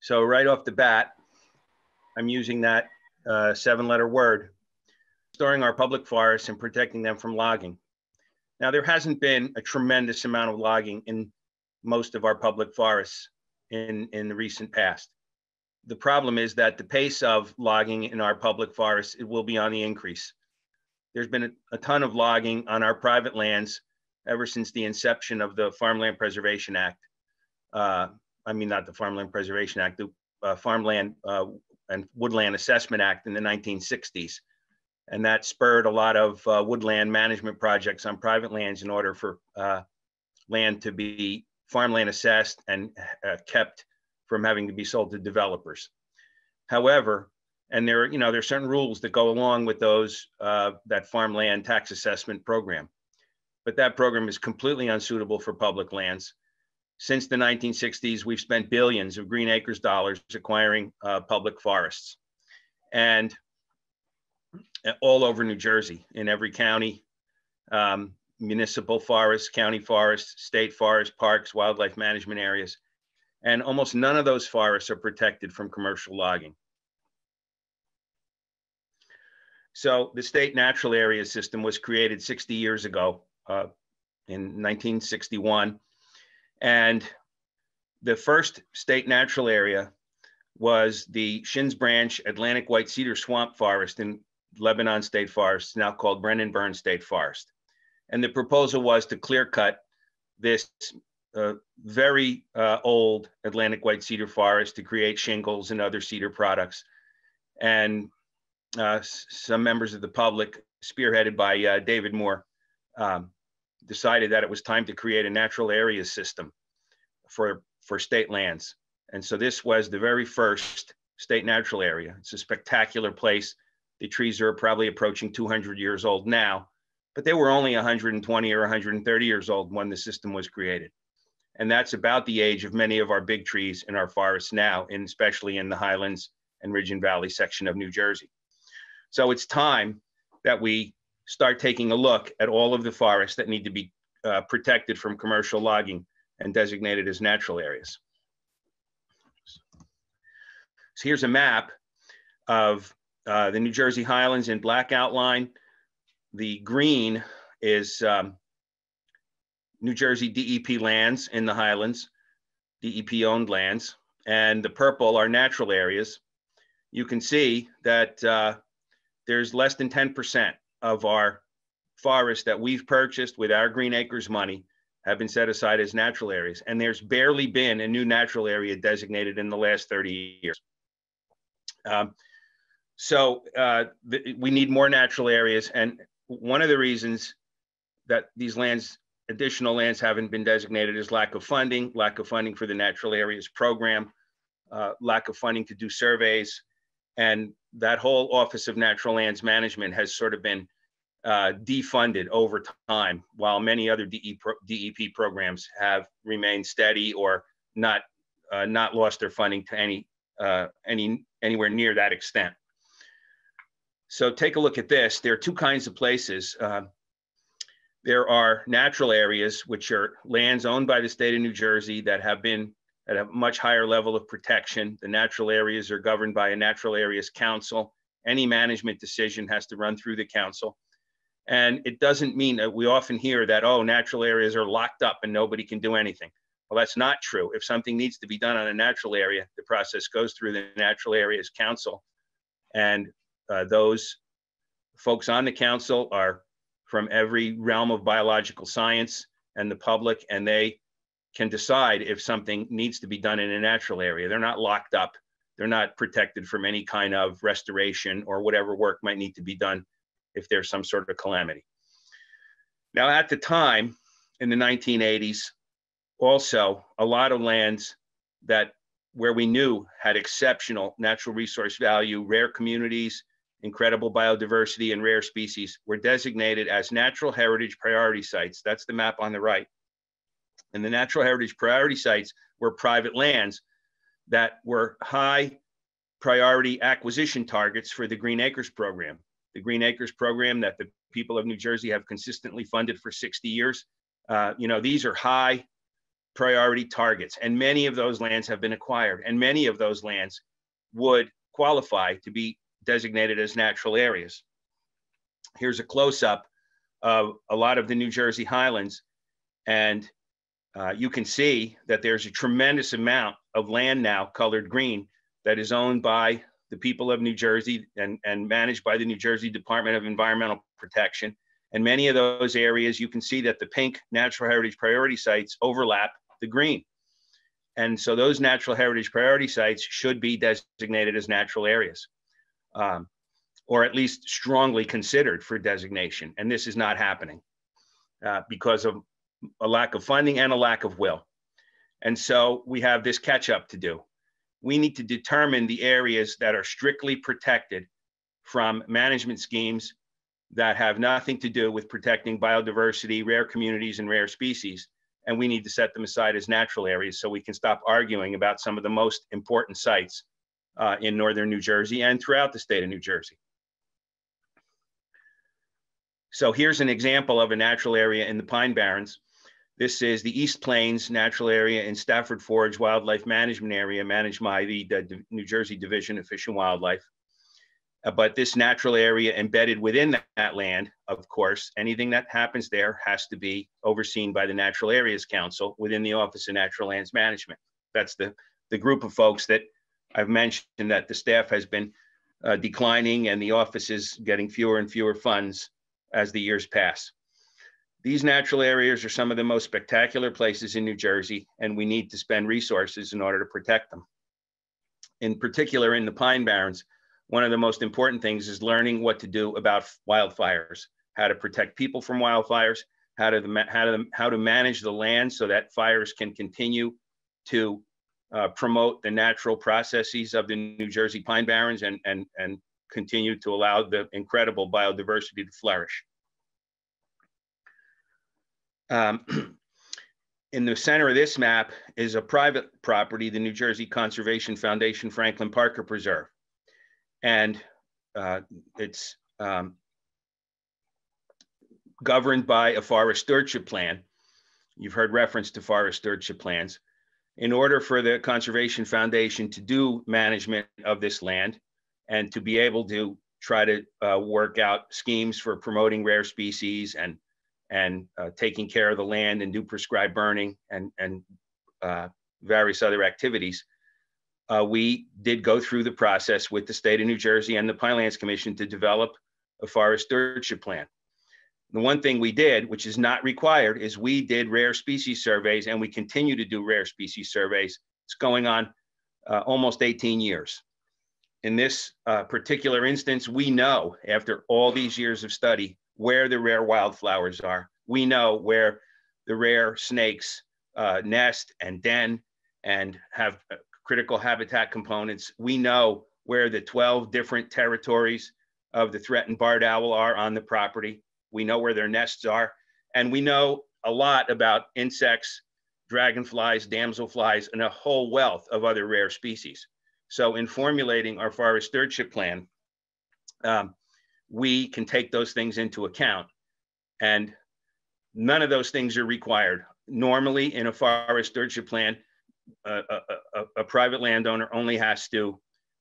So right off the bat, I'm using that uh, seven letter word, storing our public forests and protecting them from logging. Now, there hasn't been a tremendous amount of logging in most of our public forests in, in the recent past. The problem is that the pace of logging in our public forests it will be on the increase. There's been a, a ton of logging on our private lands ever since the inception of the Farmland Preservation Act. Uh, I mean, not the Farmland Preservation Act, the uh, Farmland uh, and Woodland Assessment Act in the 1960s. And that spurred a lot of uh, woodland management projects on private lands in order for uh, land to be farmland assessed and uh, kept from having to be sold to developers. However, and there, you know, there are certain rules that go along with those uh, that farmland tax assessment program, but that program is completely unsuitable for public lands. Since the 1960s, we've spent billions of green acres dollars acquiring uh, public forests, and all over New Jersey, in every county, um, municipal forests, county forests, state forests, parks, wildlife management areas, and almost none of those forests are protected from commercial logging. So the state natural area system was created 60 years ago uh, in 1961. And the first state natural area was the Shinns Branch Atlantic White Cedar Swamp Forest in Lebanon State Forest, now called Brendan Byrne State Forest. And the proposal was to clear cut this uh, very uh, old Atlantic White Cedar Forest to create shingles and other cedar products. And uh, some members of the public, spearheaded by uh, David Moore, um, decided that it was time to create a natural area system for, for state lands. And so this was the very first state natural area. It's a spectacular place. The trees are probably approaching 200 years old now, but they were only 120 or 130 years old when the system was created. And that's about the age of many of our big trees in our forests now, and especially in the highlands and ridge and valley section of New Jersey. So it's time that we start taking a look at all of the forests that need to be uh, protected from commercial logging and designated as natural areas. So here's a map of uh, the New Jersey Highlands in black outline. The green is um, New Jersey DEP lands in the Highlands, DEP owned lands, and the purple are natural areas. You can see that uh, there's less than 10% of our forests that we've purchased with our Green Acres money have been set aside as natural areas. And there's barely been a new natural area designated in the last 30 years. Um, so uh, we need more natural areas. And one of the reasons that these lands, additional lands haven't been designated is lack of funding, lack of funding for the natural areas program, uh, lack of funding to do surveys, and that whole Office of Natural Lands Management has sort of been uh, defunded over time, while many other DEP programs have remained steady or not uh, not lost their funding to any uh, any anywhere near that extent. So take a look at this. There are two kinds of places. Uh, there are natural areas, which are lands owned by the state of New Jersey that have been at a much higher level of protection. The natural areas are governed by a natural areas council. Any management decision has to run through the council. And it doesn't mean that we often hear that, oh, natural areas are locked up and nobody can do anything. Well, that's not true. If something needs to be done on a natural area, the process goes through the Natural Areas Council. And uh, those folks on the council are from every realm of biological science and the public, and they can decide if something needs to be done in a natural area. They're not locked up. They're not protected from any kind of restoration or whatever work might need to be done if there's some sort of calamity. Now, at the time in the 1980s, also a lot of lands that where we knew had exceptional natural resource value, rare communities, incredible biodiversity, and rare species were designated as natural heritage priority sites. That's the map on the right. And the natural heritage priority sites were private lands that were high priority acquisition targets for the Green Acres program. The Green Acres program that the people of New Jersey have consistently funded for 60 years. Uh, you know, these are high priority targets. And many of those lands have been acquired, and many of those lands would qualify to be designated as natural areas. Here's a close up of a lot of the New Jersey Highlands. And uh, you can see that there's a tremendous amount of land now colored green that is owned by the people of New Jersey and, and managed by the New Jersey Department of Environmental Protection. And many of those areas, you can see that the pink natural heritage priority sites overlap the green. And so those natural heritage priority sites should be designated as natural areas, um, or at least strongly considered for designation. And this is not happening uh, because of a lack of funding and a lack of will. And so we have this catch up to do. We need to determine the areas that are strictly protected from management schemes that have nothing to do with protecting biodiversity, rare communities, and rare species. And we need to set them aside as natural areas so we can stop arguing about some of the most important sites uh, in northern New Jersey and throughout the state of New Jersey. So here's an example of a natural area in the Pine Barrens. This is the East Plains Natural Area in Stafford Forge Wildlife Management Area, managed by the, the New Jersey Division of Fish and Wildlife. Uh, but this natural area embedded within that, that, land, of course, anything that happens there has to be overseen by the Natural Areas Council within the Office of Natural Lands Management. That's the, the group of folks that I've mentioned that the staff has been uh, declining and the office is getting fewer and fewer funds as the years pass. These natural areas are some of the most spectacular places in New Jersey, and we need to spend resources in order to protect them. In particular, in the Pine Barrens, one of the most important things is learning what to do about wildfires, how to protect people from wildfires, how to, how to, how to manage the land so that fires can continue to uh, promote the natural processes of the New Jersey Pine Barrens and, and, and continue to allow the incredible biodiversity to flourish. Um, in the center of this map is a private property, the New Jersey Conservation Foundation Franklin Parker Preserve. And uh, it's um, governed by a forest stewardship plan. You've heard reference to forest stewardship plans. In order for the Conservation Foundation to do management of this land and to be able to try to uh, work out schemes for promoting rare species and and uh, taking care of the land and do prescribed burning and, and uh, various other activities. Uh, we did go through the process with the state of New Jersey and the Pinelands Commission to develop a forest stewardship plan. The one thing we did, which is not required, is we did rare species surveys and we continue to do rare species surveys. It's going on uh, almost 18 years. In this uh, particular instance, we know after all these years of study where the rare wildflowers are. We know where the rare snakes uh, nest and den and have uh, critical habitat components. We know where the 12 different territories of the threatened barred owl are on the property. We know where their nests are. And we know a lot about insects, dragonflies, damselflies, and a whole wealth of other rare species. So in formulating our forest stewardship plan, um, we can take those things into account. And none of those things are required. Normally, in a forest stewardship plan, a, a, a private landowner only has to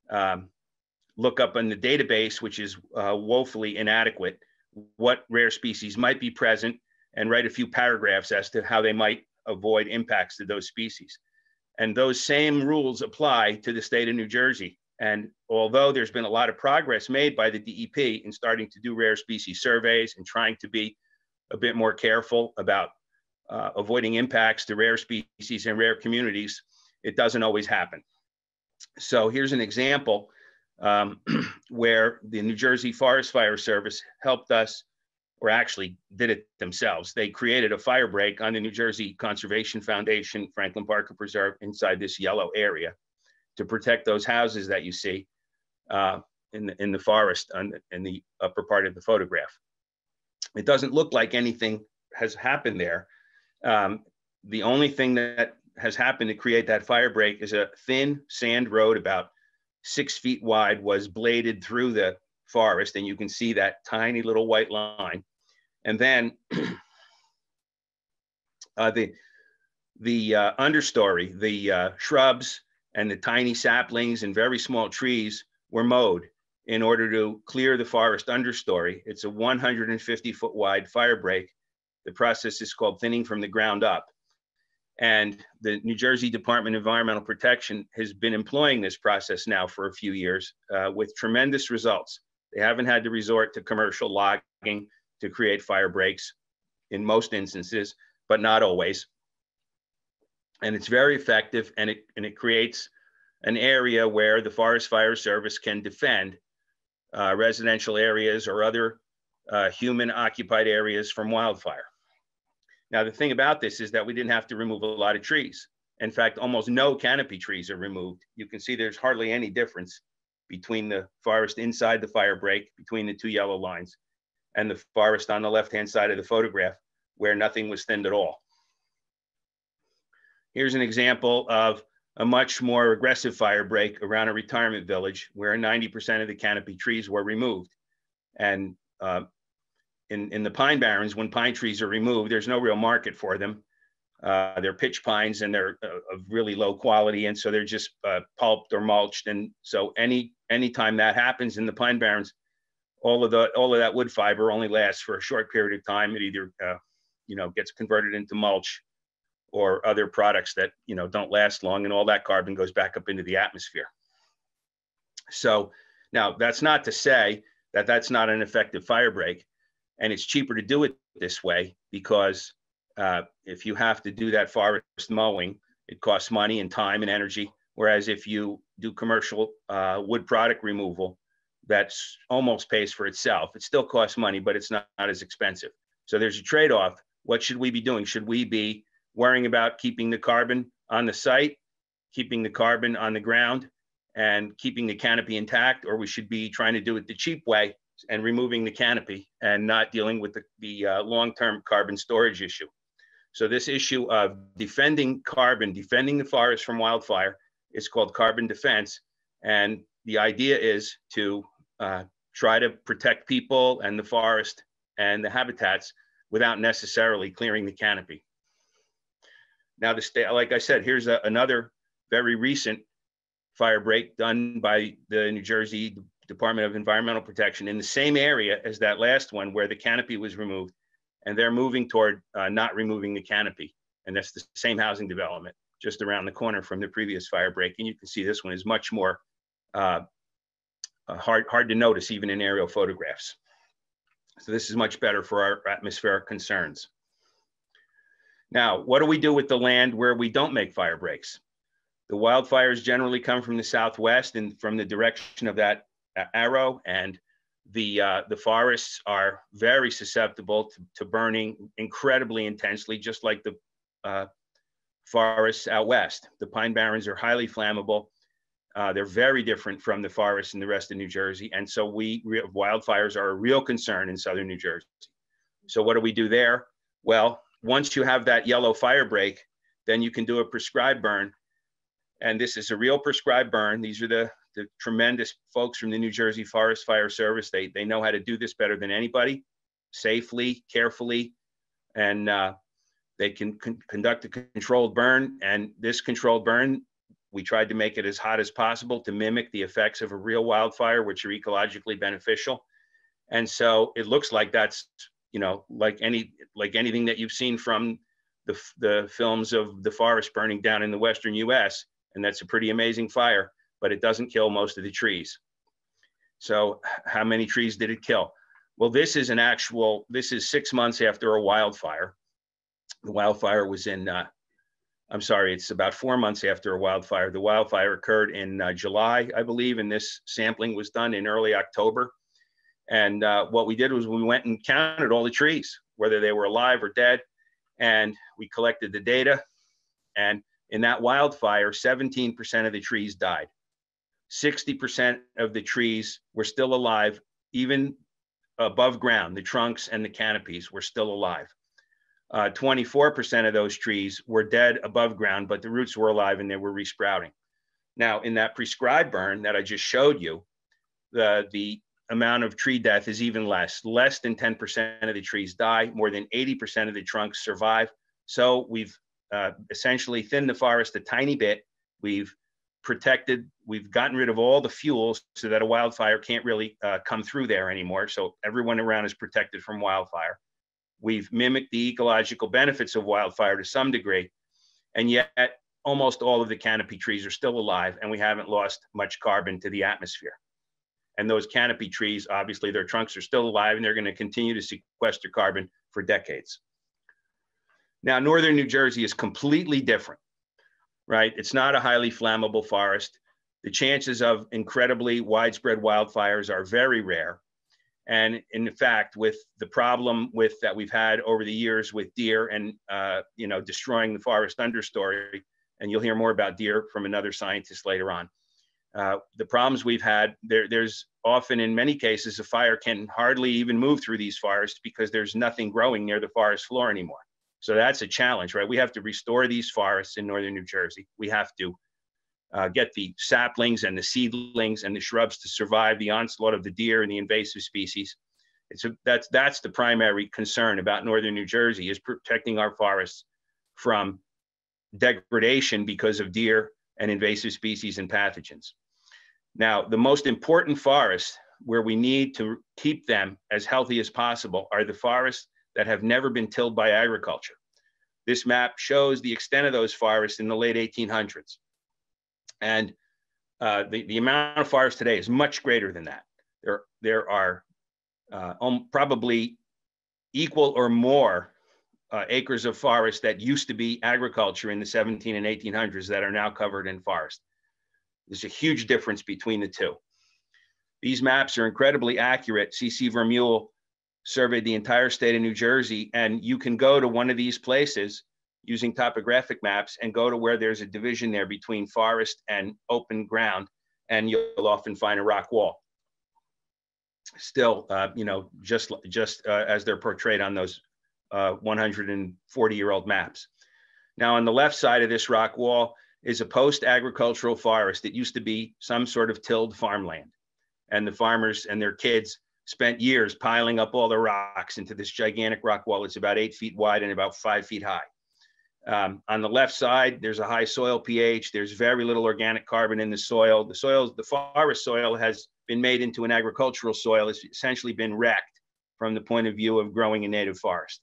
um, look up in the database, which is uh, woefully inadequate, what rare species might be present and write a few paragraphs as to how they might avoid impacts to those species. And those same rules apply to the state of New Jersey. And although there's been a lot of progress made by the DEP in starting to do rare species surveys and trying to be a bit more careful about uh, avoiding impacts to rare species and rare communities, it doesn't always happen. So here's an example um, where the New Jersey Forest Fire Service helped us, or actually did it themselves. They created a fire break on the New Jersey Conservation Foundation Franklin Parker Preserve inside this yellow area to protect those houses that you see uh, in, the, in the forest on, in the upper part of the photograph. It doesn't look like anything has happened there. Um, the only thing that has happened to create that fire break is a thin sand road about six feet wide was bladed through the forest and you can see that tiny little white line. And then uh, the, the uh, understory, the uh, shrubs and the tiny saplings and very small trees were mowed in order to clear the forest understory. It's a 150 foot wide fire break. The process is called thinning from the ground up. And the New Jersey Department of Environmental Protection has been employing this process now for a few years uh, with tremendous results. They haven't had to resort to commercial logging to create fire breaks in most instances, but not always. And it's very effective and it, and it creates an area where the Forest Fire Service can defend uh, residential areas or other uh, human occupied areas from wildfire. Now, the thing about this is that we didn't have to remove a lot of trees. In fact, almost no canopy trees are removed. You can see there's hardly any difference between the forest inside the fire break, between the two yellow lines, and the forest on the left-hand side of the photograph, where nothing was thinned at all. Here's an example of a much more aggressive fire break around a retirement village where 90% of the canopy trees were removed. And uh, in, in the pine barrens, when pine trees are removed, there's no real market for them. Uh, they're pitch pines and they're uh, of really low quality, and so they're just uh, pulped or mulched. And so any anytime that happens in the pine barrens, all of the all of that wood fiber only lasts for a short period of time. It either uh, you know gets converted into mulch or other products that you know don't last long, and all that carbon goes back up into the atmosphere. So now that's not to say that that's not an effective fire break and it's cheaper to do it this way because uh, if you have to do that forest mowing, it costs money and time and energy. Whereas if you do commercial uh, wood product removal, that's almost pays for itself. It still costs money, but it's not, not as expensive. So there's a trade-off. What should we be doing? Should we be worrying about keeping the carbon on the site, keeping the carbon on the ground, and keeping the canopy intact, or we should be trying to do it the cheap way and removing the canopy and not dealing with the, the uh, long-term carbon storage issue. So this issue of defending carbon, defending the forest from wildfire is called carbon defense. And the idea is to uh, try to protect people and the forest and the habitats without necessarily clearing the canopy. Now, like I said, here's a, another very recent fire break done by the New Jersey Department of Environmental Protection in the same area as that last one where the canopy was removed. And they're moving toward uh, not removing the canopy. And that's the same housing development just around the corner from the previous fire break. And you can see this one is much more uh, uh, hard, hard to notice even in aerial photographs. So this is much better for our atmospheric concerns. Now, what do we do with the land where we don't make fire breaks? The wildfires generally come from the southwest and from the direction of that arrow and the uh, the forests are very susceptible to, to, burning incredibly intensely, just like the uh, forests out west. The pine barrens are highly flammable. Uh, they're very different from the forests in the rest of New Jersey, and so we wildfires are a real concern in southern New Jersey. So what do we do there? Well, once you have that yellow fire break, then you can do a prescribed burn, and this is a real prescribed burn. These are the the tremendous folks from the New Jersey Forest Fire Service. They, they know how to do this better than anybody, safely, carefully, and uh, they can con conduct a controlled burn. And this controlled burn, we tried to make it as hot as possible to mimic the effects of a real wildfire, which are ecologically beneficial. And so it looks like that's, you know, like any like anything that you've seen from the, the films of the forest burning down in the western U.S. And that's a pretty amazing fire but it doesn't kill most of the trees. So how many trees did it kill? Well, this is an actual, this is six months after a wildfire. The wildfire was in, uh, I'm sorry, it's about four months after a wildfire. The wildfire occurred in uh, July, I believe, and this sampling was done in early October. And uh, what we did was we went and counted all the trees, whether they were alive or dead, and we collected the data. And in that wildfire, 17% of the trees died. 60% of the trees were still alive, even above ground. The trunks and the canopies were still alive. 24% uh, of those trees were dead above ground, but the roots were alive and they were resprouting. Now, in that prescribed burn that I just showed you, the, the amount of tree death is even less. Less than 10% of the trees die, more than 80% of the trunks survive. So we've uh, essentially thinned the forest a tiny bit. We've protected, we've gotten rid of all the fuels so that a wildfire can't really uh, come through there anymore. So everyone around is protected from wildfire. We've mimicked the ecological benefits of wildfire to some degree. And yet, almost all of the canopy trees are still alive, and we haven't lost much carbon to the atmosphere. And those canopy trees, obviously, their trunks are still alive and they're going to continue to sequester carbon for decades. Now, northern New Jersey is completely different, right? It's not a highly flammable forest. The chances of incredibly widespread wildfires are very rare. And in fact, with the problem with that we've had over the years with deer and uh, you know destroying the forest understory, and you'll hear more about deer from another scientist later on. Uh, the problems we've had, there, there's often in many cases, a fire can hardly even move through these forests because there's nothing growing near the forest floor anymore. So that's a challenge, right? We have to restore these forests in northern New Jersey. We have to uh, get the saplings and the seedlings and the shrubs to survive the onslaught of the deer and the invasive species. It's a, that's that's the primary concern about northern New Jersey is protecting our forests from degradation because of deer and invasive species and pathogens. Now, the most important forests where we need to keep them as healthy as possible are the forests that have never been tilled by agriculture. This map shows the extent of those forests in the late 1800s. And uh, the, the amount of forest today is much greater than that. There, there are uh, um, probably equal or more uh, acres of forest that used to be agriculture in the 17 and 1800s that are now covered in forest. There's a huge difference between the two. These maps are incredibly accurate. CC Vermeule surveyed the entire state of New Jersey, and you can go to one of these places using topographic maps and go to where there's a division there between forest and open ground, and you'll often find a rock wall. Still, uh, you know, just just uh, as they're portrayed on those 140 year old maps. Now, on the left side of this rock wall is a post agricultural forest. It used to be some sort of tilled farmland. And the farmers and their kids spent years piling up all the rocks into this gigantic rock wall. It's about eight feet wide and about five feet high. Um, on the left side, there's a high soil pH. There's very little organic carbon in the soil. The soil, the forest soil has been made into an agricultural soil. It's essentially been wrecked from the point of view of growing a native forest.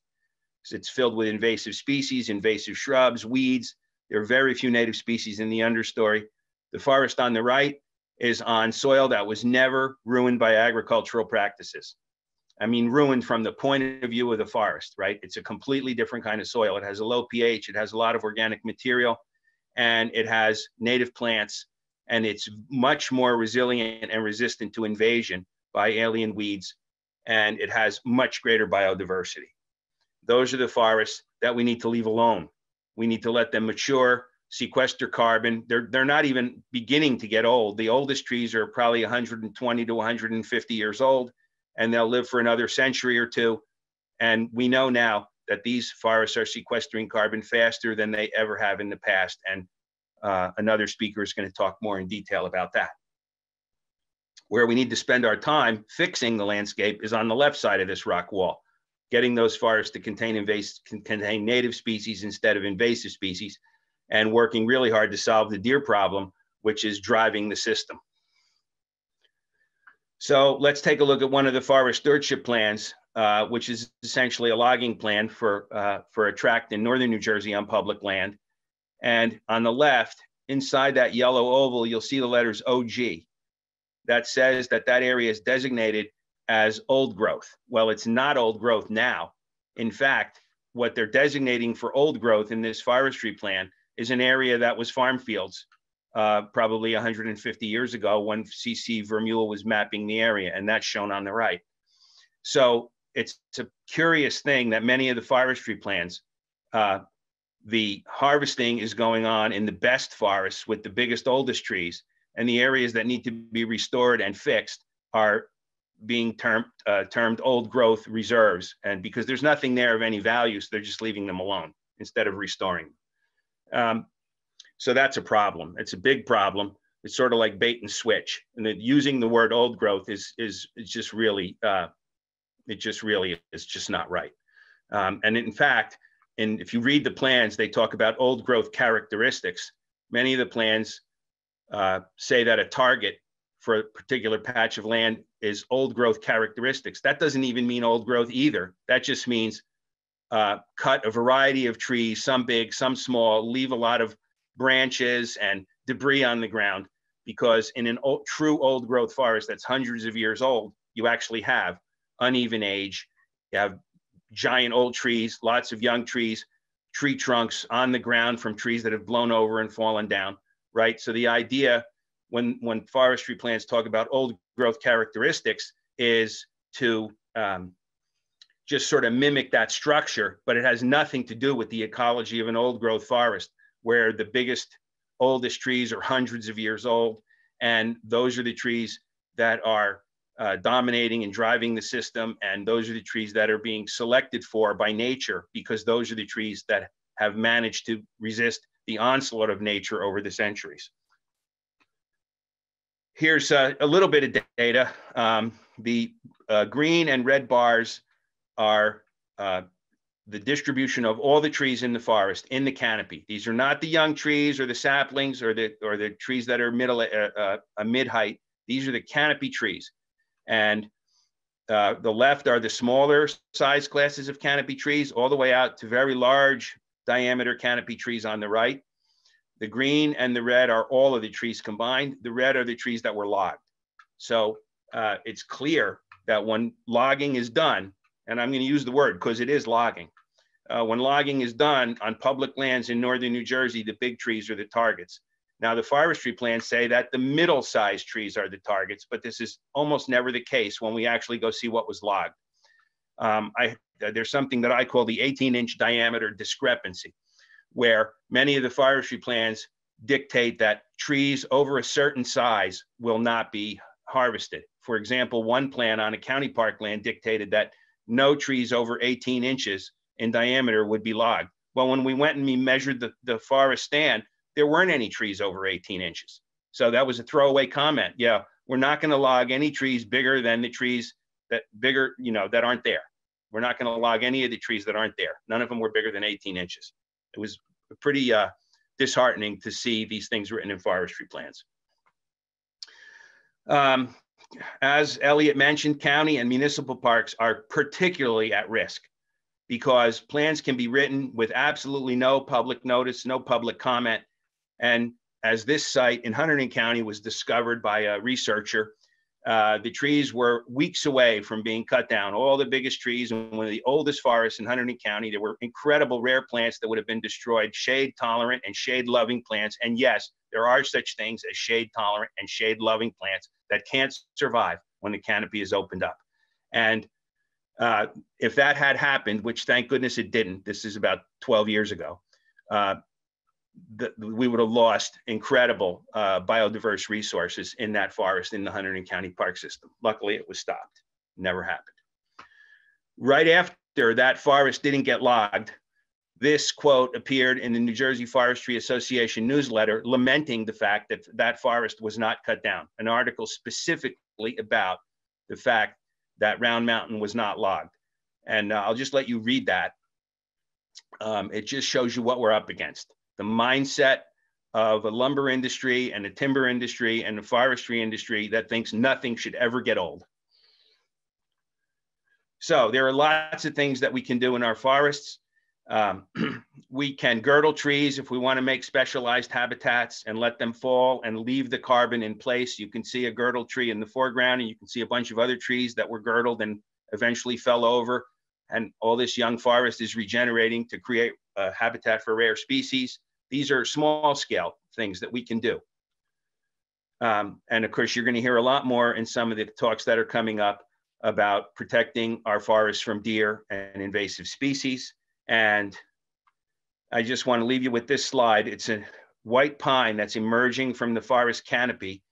It's filled with invasive species, invasive shrubs, weeds. There are very few native species in the understory. The forest on the right is on soil that was never ruined by agricultural practices. I mean, ruined from the point of view of the forest, right? It's a completely different kind of soil. It has a low pH, it has a lot of organic material, and it has native plants, and it's much more resilient and resistant to invasion by alien weeds, and it has much greater biodiversity. Those are the forests that we need to leave alone. We need to let them mature, sequester carbon. They're, they're not even beginning to get old. The oldest trees are probably 120 to 150 years old, and they'll live for another century or two. And we know now that these forests are sequestering carbon faster than they ever have in the past. And uh, another speaker is going to talk more in detail about that. Where we need to spend our time fixing the landscape is on the left side of this rock wall getting those forests to contain contain native species instead of invasive species, and working really hard to solve the deer problem, which is driving the system. So let's take a look at one of the forest stewardship plans, uh, which is essentially a logging plan for, uh, for a tract in northern New Jersey on public land. And on the left, inside that yellow oval, you'll see the letters OG. That says that that area is designated as old growth. Well, it's not old growth now. In fact, what they're designating for old growth in this forestry plan is an area that was farm fields uh, probably 150 years ago when CC Vermeule was mapping the area, and that's shown on the right. So it's, it's a curious thing that many of the forestry plans, uh, the harvesting is going on in the best forests with the biggest, oldest trees, and the areas that need to be restored and fixed are being termed uh, termed old growth reserves, and because there's nothing there of any value, so they're just leaving them alone instead of restoring. Um, so that's a problem. It's a big problem. It's sort of like bait and switch, and that using the word old growth is is is just really uh, it just really is just not right. Um, and in fact, and if you read the plans, they talk about old growth characteristics. Many of the plans uh, say that a target for a particular patch of land is old growth characteristics. That doesn't even mean old growth either. That just means uh, cut a variety of trees, some big, some small, leave a lot of branches and debris on the ground because in an old, true old growth forest that's hundreds of years old, you actually have uneven age, you have giant old trees, lots of young trees, tree trunks on the ground from trees that have blown over and fallen down, right? So the idea when when forestry plans talk about old growth characteristics is to um, just sort of mimic that structure, but it has nothing to do with the ecology of an old growth forest where the biggest, oldest trees are hundreds of years old. And those are the trees that are uh, dominating and driving the system. And those are the trees that are being selected for by nature because those are the trees that have managed to resist the onslaught of nature over the centuries. Here's uh, a little bit of data. Um, the uh, green and red bars are uh, the distribution of all the trees in the forest in the canopy. These are not the young trees or the saplings or the or the trees that are middle uh, uh, a mid height. These are the canopy trees, and uh, the left are the smaller size classes of canopy trees, all the way out to very large diameter canopy trees on the right. The green and the red are all of the trees combined. The red are the trees that were logged. So uh, it's clear that when logging is done, and I'm going to use the word because it is logging. Uh, when logging is done on public lands in northern New Jersey, the big trees are the targets. Now, the forestry plans say that the middle sized trees are the targets, but this is almost never the case when we actually go see what was logged. Um, I, there's something that I call the 18 inch diameter discrepancy, where many of the forestry plans dictate that trees over a certain size will not be harvested. For example, one plan on a county park land dictated that no trees over 18 inches in diameter would be logged. Well, when we went and we measured the, the forest stand, there weren't any trees over 18 inches. So that was a throwaway comment. Yeah, we're not going to log any trees bigger than the trees that bigger, you know, that aren't there. We're not going to log any of the trees that aren't there. None of them were bigger than 18 inches. It was pretty uh, disheartening to see these things written in forestry plans. Um, as Elliot mentioned, county and municipal parks are particularly at risk because plans can be written with absolutely no public notice, no public comment. And as this site in Hunterdon County was discovered by a researcher, uh, the trees were weeks away from being cut down. All the biggest trees and one of the oldest forests in Hunterdon County. There were incredible rare plants that would have been destroyed, shade tolerant and shade loving plants. And yes, there are such things as shade tolerant and shade loving plants that can't survive when the canopy is opened up. And uh, if that had happened, which thank goodness it didn't, this is about 12 years ago, uh, the, we would have lost incredible uh, biodiverse resources in that forest in the Hunterdon County Park System. Luckily, it was stopped. Never happened. Right after that forest didn't get logged, this quote appeared in the New Jersey Forestry Association newsletter lamenting the fact that that forest was not cut down, an article specifically about the fact that Round Mountain was not logged. And uh, I'll just let you read that. Um, it just shows you what we're up against. The mindset of a lumber industry and a timber industry and a forestry industry that thinks nothing should ever get old. So there are lots of things that we can do in our forests. Um, we can girdle trees if we want to make specialized habitats and let them fall and leave the carbon in place. You can see a girdle tree in the foreground and you can see a bunch of other trees that were girdled and eventually fell over. And all this young forest is regenerating to create a habitat for rare species. These are small scale things that we can do. Um, and of course, you're going to hear a lot more in some of the talks that are coming up about protecting our forests from deer and invasive species. And I just want to leave you with this slide. It's a white pine that's emerging from the forest canopy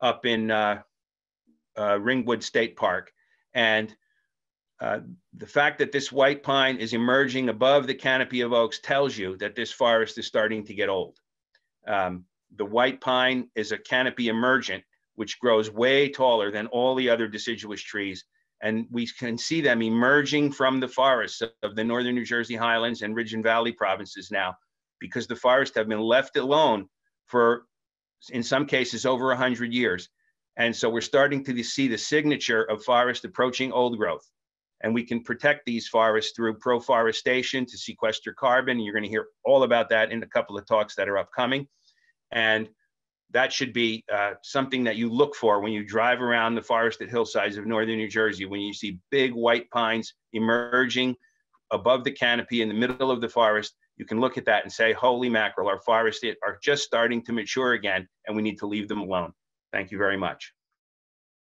up in uh, uh, Ringwood State Park. And uh, the fact that this white pine is emerging above the canopy of oaks tells you that this forest is starting to get old. Um, the white pine is a canopy emergent, which grows way taller than all the other deciduous trees and we can see them emerging from the forests of the northern New Jersey highlands and Ridge and Valley provinces now, because the forests have been left alone for, in some cases, over 100 years. And so we're starting to see the signature of forest approaching old growth. And we can protect these forests through proforestation to sequester carbon. You're going to hear all about that in a couple of talks that are upcoming. And that should be uh, something that you look for when you drive around the forested hillsides of northern New Jersey, when you see big white pines emerging above the canopy in the middle of the forest. You can look at that and say, holy mackerel, our forests are just starting to mature again, and we need to leave them alone. Thank you very much.